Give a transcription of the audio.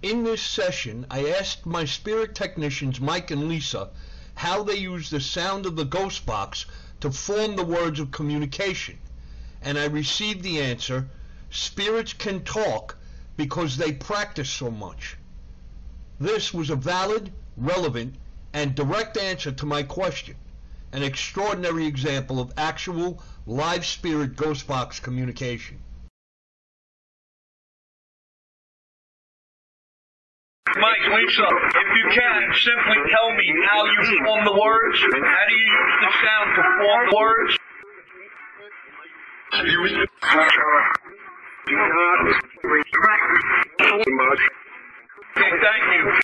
In this session, I asked my spirit technicians Mike and Lisa how they use the sound of the ghost box to form the words of communication. And I received the answer, spirits can talk because they practice so much. This was a valid, relevant, and direct answer to my question. An extraordinary example of actual live spirit ghost box communication. Mike, Lisa, if you can, simply tell me how you form the words. How do you use the sound to form the words? Okay, thank you.